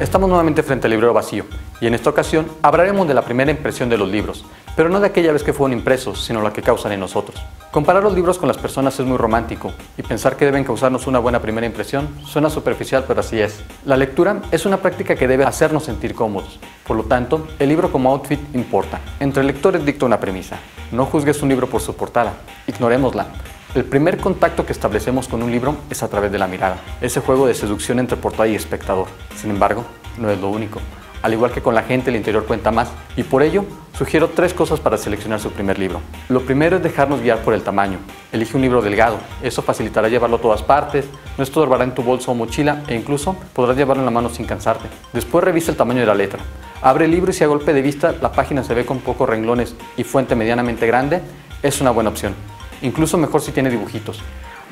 Estamos nuevamente frente al librero vacío y en esta ocasión hablaremos de la primera impresión de los libros, pero no de aquella vez que fueron impresos, sino la que causan en nosotros. Comparar los libros con las personas es muy romántico y pensar que deben causarnos una buena primera impresión suena superficial, pero así es. La lectura es una práctica que debe hacernos sentir cómodos. Por lo tanto, el libro como outfit importa. Entre lectores dicta una premisa. No juzgues un libro por su portada, ignorémosla. El primer contacto que establecemos con un libro es a través de la mirada, ese juego de seducción entre portada y espectador. Sin embargo, no es lo único. Al igual que con la gente, el interior cuenta más, y por ello sugiero tres cosas para seleccionar su primer libro. Lo primero es dejarnos guiar por el tamaño. Elige un libro delgado, eso facilitará llevarlo a todas partes, no estorbará en tu bolso o mochila e incluso podrás llevarlo en la mano sin cansarte. Después revisa el tamaño de la letra. Abre el libro y si a golpe de vista la página se ve con pocos renglones y fuente medianamente grande, es una buena opción incluso mejor si tiene dibujitos.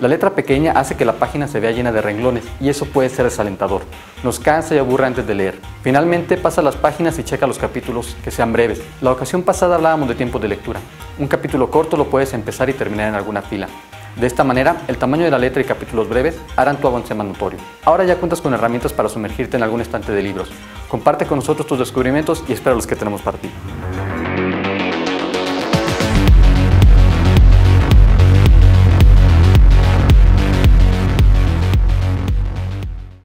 La letra pequeña hace que la página se vea llena de renglones y eso puede ser desalentador. Nos cansa y aburre antes de leer. Finalmente pasa las páginas y checa los capítulos que sean breves. La ocasión pasada hablábamos de tiempos de lectura. Un capítulo corto lo puedes empezar y terminar en alguna fila. De esta manera, el tamaño de la letra y capítulos breves harán tu avance más notorio. Ahora ya cuentas con herramientas para sumergirte en algún estante de libros. Comparte con nosotros tus descubrimientos y espera los que tenemos para ti.